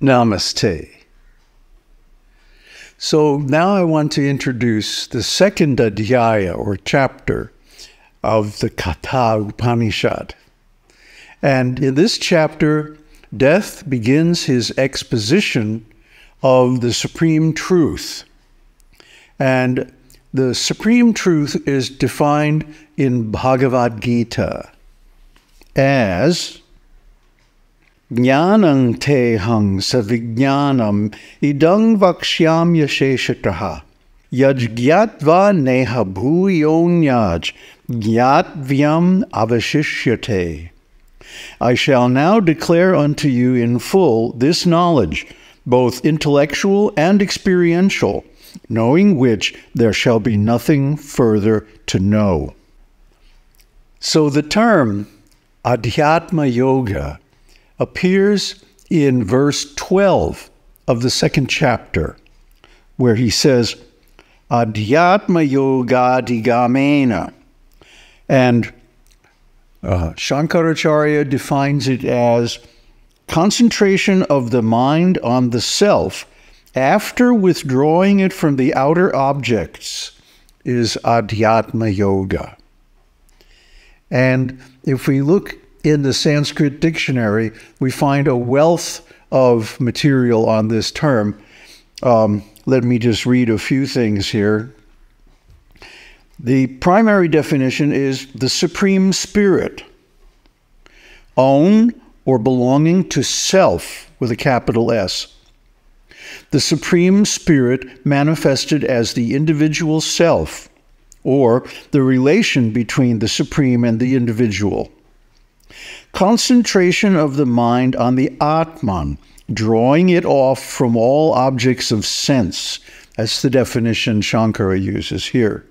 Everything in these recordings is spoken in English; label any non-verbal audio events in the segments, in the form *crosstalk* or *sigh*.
Namaste. So now I want to introduce the second adhyaya or chapter of the Katha Upanishad. And in this chapter, Death begins his exposition of the supreme truth. And the supreme truth is defined in Bhagavad Gita as Jnanam tehang savijnanam idang vakshyam yasheshataha yajgyatva neha bhuyonyaj gyatvyam avashishyate. I shall now declare unto you in full this knowledge, both intellectual and experiential, knowing which there shall be nothing further to know. So the term Adhyatma Yoga appears in verse 12 of the second chapter, where he says, Adhyatma Yoga Digamena. And uh, Shankaracharya defines it as concentration of the mind on the self after withdrawing it from the outer objects is Adhyatma Yoga. And if we look in the Sanskrit dictionary, we find a wealth of material on this term. Um, let me just read a few things here. The primary definition is the Supreme Spirit, own or belonging to self with a capital S. The Supreme Spirit manifested as the individual self, or the relation between the Supreme and the individual. Concentration of the mind on the Atman, drawing it off from all objects of sense. That's the definition Shankara uses here.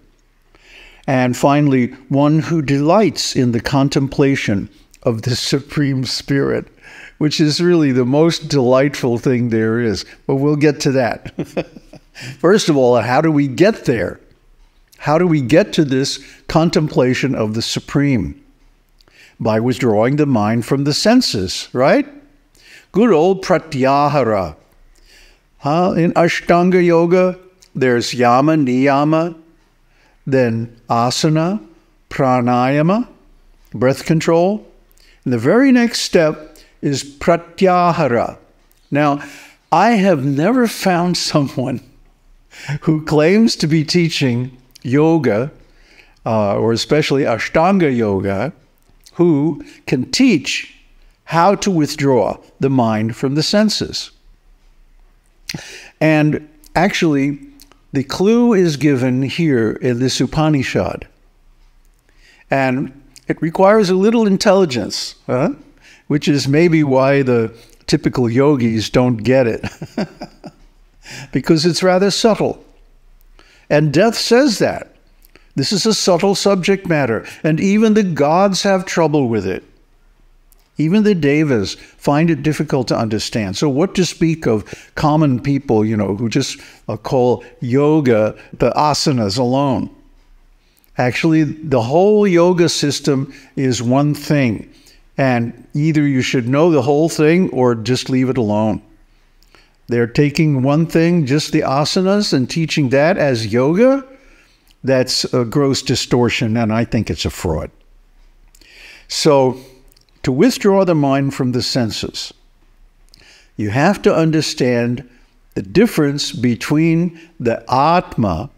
And finally, one who delights in the contemplation of the Supreme Spirit, which is really the most delightful thing there is. But we'll get to that. *laughs* First of all, how do we get there? How do we get to this contemplation of the Supreme? By withdrawing the mind from the senses, right? Good old pratyahara. Huh? In Ashtanga Yoga, there's yama, niyama, then asana, pranayama, breath control. And the very next step is pratyahara. Now, I have never found *laughs* someone who claims to be teaching yoga, uh, or especially Ashtanga yoga, who can teach how to withdraw the mind from the senses. And actually, the clue is given here in this Upanishad. And it requires a little intelligence, huh? which is maybe why the typical yogis don't get it, *laughs* because it's rather subtle. And death says that. This is a subtle subject matter, and even the gods have trouble with it. Even the devas find it difficult to understand. So, what to speak of common people, you know, who just uh, call yoga the asanas alone? Actually, the whole yoga system is one thing. And either you should know the whole thing or just leave it alone. They're taking one thing, just the asanas, and teaching that as yoga. That's a gross distortion, and I think it's a fraud. So, to withdraw the mind from the senses, you have to understand the difference between the Atma,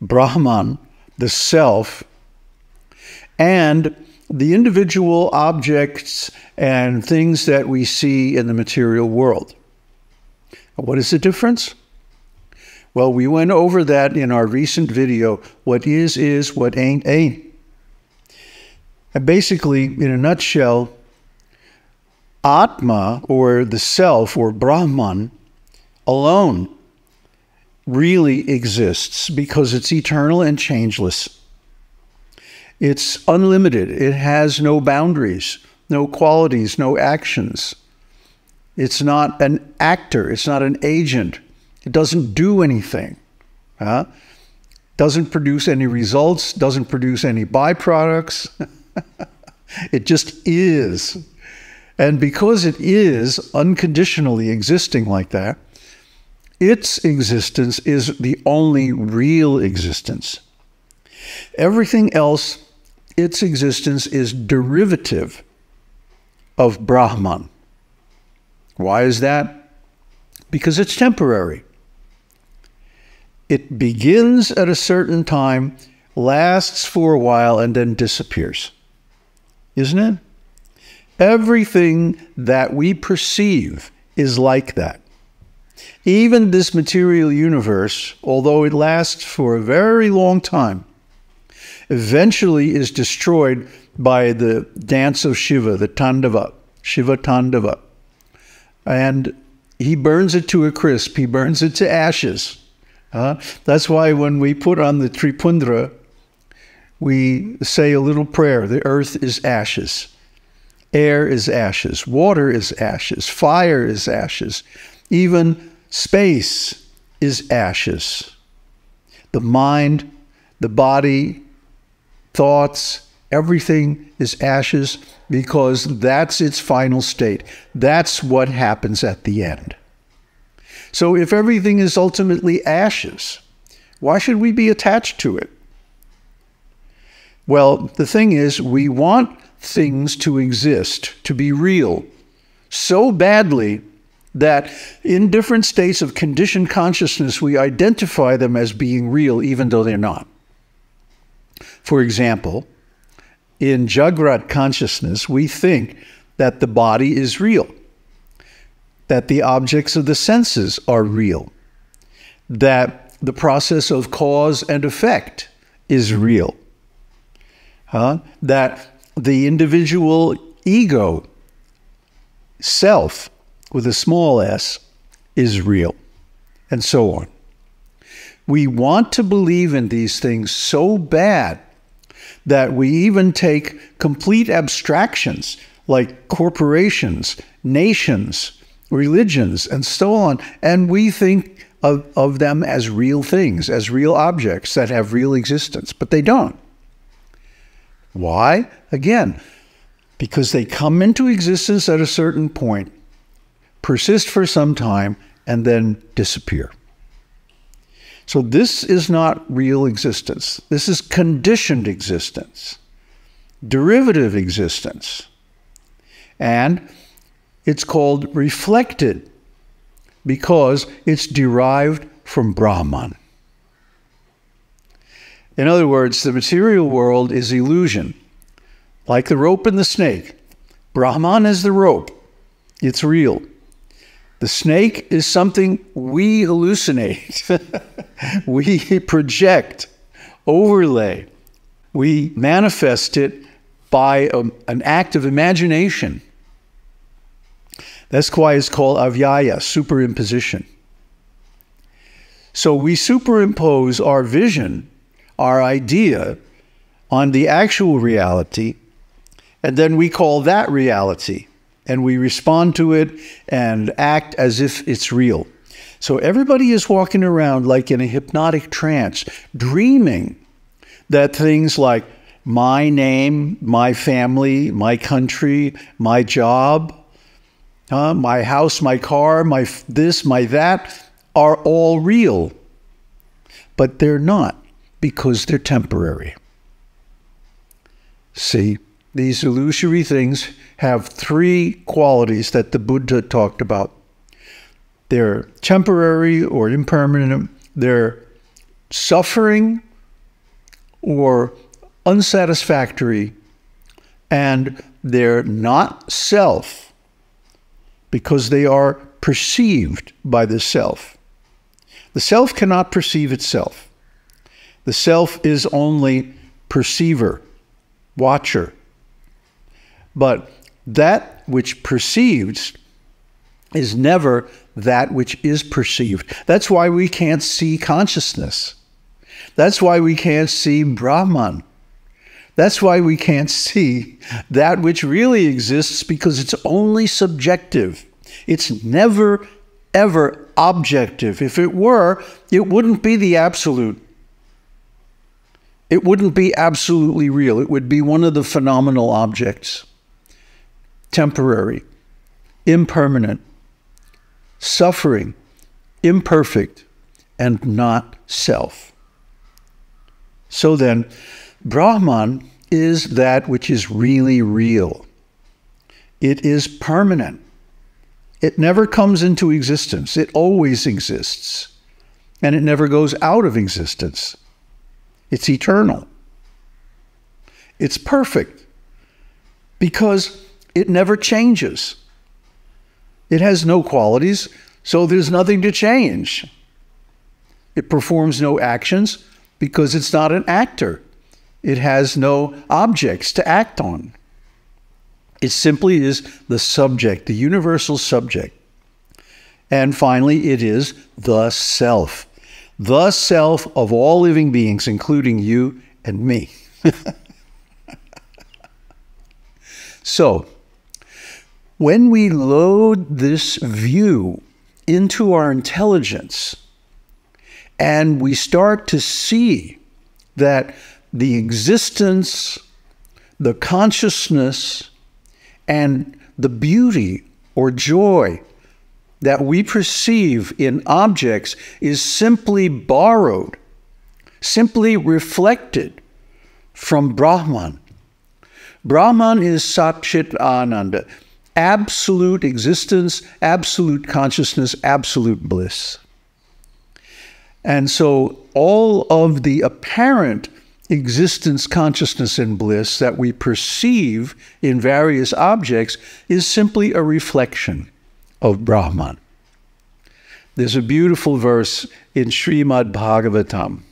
Brahman, the self, and the individual objects and things that we see in the material world. What is the difference? Well, we went over that in our recent video. What is, is, what ain't, ain't. And basically, in a nutshell, Atma, or the self, or Brahman, alone really exists because it's eternal and changeless. It's unlimited, it has no boundaries, no qualities, no actions. It's not an actor, it's not an agent, it doesn't do anything. Huh? Doesn't produce any results, doesn't produce any byproducts. *laughs* it just is. And because it is unconditionally existing like that, its existence is the only real existence. Everything else, its existence is derivative of Brahman. Why is that? Because it's temporary. It begins at a certain time, lasts for a while, and then disappears. Isn't it? Everything that we perceive is like that. Even this material universe, although it lasts for a very long time, eventually is destroyed by the dance of Shiva, the Tandava, Shiva Tandava. And he burns it to a crisp, he burns it to ashes. Uh, that's why when we put on the Tripundra, we say a little prayer the earth is ashes, air is ashes, water is ashes, fire is ashes, even space is ashes. The mind, the body, thoughts, everything is ashes because that's its final state. That's what happens at the end. So if everything is ultimately ashes, why should we be attached to it? Well, the thing is, we want things to exist, to be real, so badly that in different states of conditioned consciousness, we identify them as being real, even though they're not. For example, in Jagrat consciousness, we think that the body is real that the objects of the senses are real, that the process of cause and effect is real, huh? that the individual ego, self with a small s, is real, and so on. We want to believe in these things so bad that we even take complete abstractions like corporations, nations, religions, and so on. And we think of, of them as real things, as real objects that have real existence, but they don't. Why? Again, because they come into existence at a certain point, persist for some time, and then disappear. So, this is not real existence. This is conditioned existence, derivative existence. And it's called reflected because it's derived from Brahman. In other words, the material world is illusion, like the rope and the snake. Brahman is the rope, it's real. The snake is something we hallucinate, *laughs* we project, overlay, we manifest it by a, an act of imagination. That's why it's called adhyasa, superimposition. So we superimpose our vision, our idea, on the actual reality, and then we call that reality, and we respond to it and act as if it's real. So everybody is walking around like in a hypnotic trance, dreaming that things like my name, my family, my country, my job, uh, my house, my car, my this, my that are all real. But they're not because they're temporary. See, these illusory things have three qualities that the Buddha talked about. They're temporary or impermanent, they're suffering or unsatisfactory, and they're not self because they are perceived by the self. The self cannot perceive itself. The self is only perceiver, watcher. But that which perceives is never that which is perceived. That's why we can't see consciousness. That's why we can't see Brahman. That's why we can't see that which really exists because it's only subjective. It's never, ever objective. If it were, it wouldn't be the absolute. It wouldn't be absolutely real. It would be one of the phenomenal objects, temporary. impermanent, suffering, imperfect, and not self. So then, Brahman is that which is really real. It is permanent. It never comes into existence. It always exists. And it never goes out of existence. It's eternal. It's perfect because it never changes. It has no qualities, so there's nothing to change. It performs no actions because it's not an actor. It has no objects to act on. It simply is the subject, the universal subject. And finally, it is the self, the self of all living beings, including you and me. *laughs* so, when we load this view into our intelligence and we start to see that the existence, the consciousness, and the beauty or joy that we perceive in objects is simply borrowed, simply reflected from Brahman. Brahman is Sat Chit Ananda, absolute existence, absolute consciousness, absolute bliss. And so all of the apparent existence, consciousness, and bliss that we perceive in various objects is simply a reflection of Brahman. There's a beautiful verse in Srimad Bhagavatam.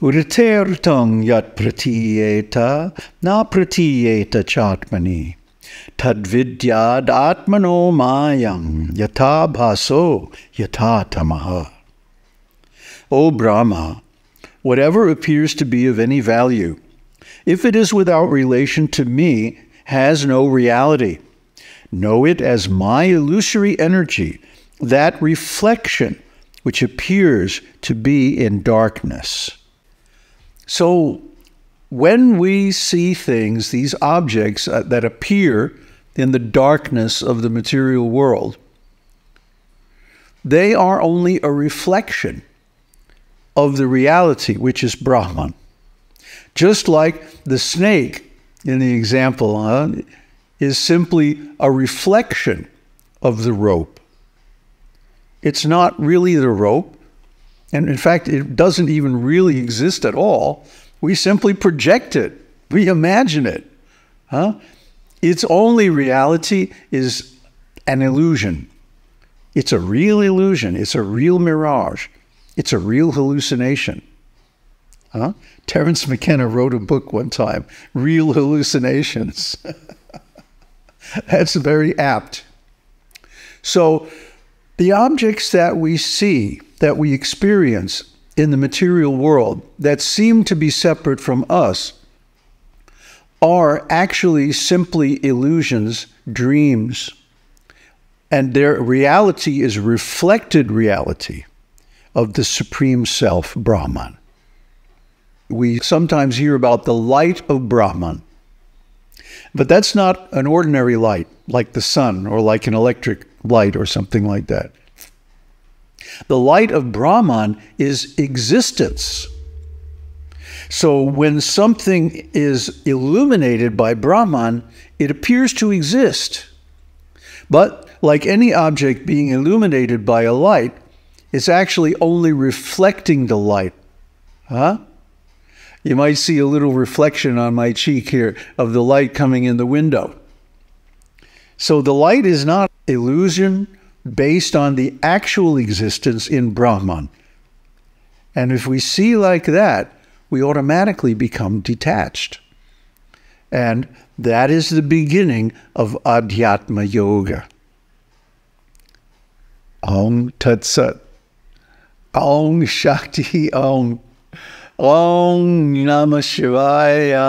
Uritirtang yat pratiyeta na pratiyeta chatmani tadvidyad atmano mayam yata bhaso yata tamaha. O Brahma, whatever appears to be of any value, if it is without relation to me, has no reality. Know it as my illusory energy, that reflection which appears to be in darkness. So, when we see things, these objects uh, that appear in the darkness of the material world, they are only a reflection of the reality, which is Brahman. Just like the snake in the example uh, is simply a reflection of the rope. It's not really the rope, and in fact, it doesn't even really exist at all. We simply project it, we imagine it. Huh? Its only reality is an illusion. It's a real illusion, it's a real mirage. It's a real hallucination. Huh? Terence McKenna wrote a book one time, Real Hallucinations. *laughs* That's very apt. So, the objects that we see, that we experience in the material world that seem to be separate from us, are actually simply illusions, dreams, and their reality is reflected reality of the Supreme Self, Brahman. We sometimes hear about the light of Brahman, but that's not an ordinary light like the sun or like an electric light or something like that. The light of Brahman is existence. So when something is illuminated by Brahman, it appears to exist. But like any object being illuminated by a light, it's actually only reflecting the light. Huh? You might see a little reflection on my cheek here of the light coming in the window. So the light is not illusion based on the actual existence in Brahman. And if we see like that, we automatically become detached. And that is the beginning of Adhyatma Yoga. Om Tat Sat. Om Shakti Om. Om Namah Shivaya.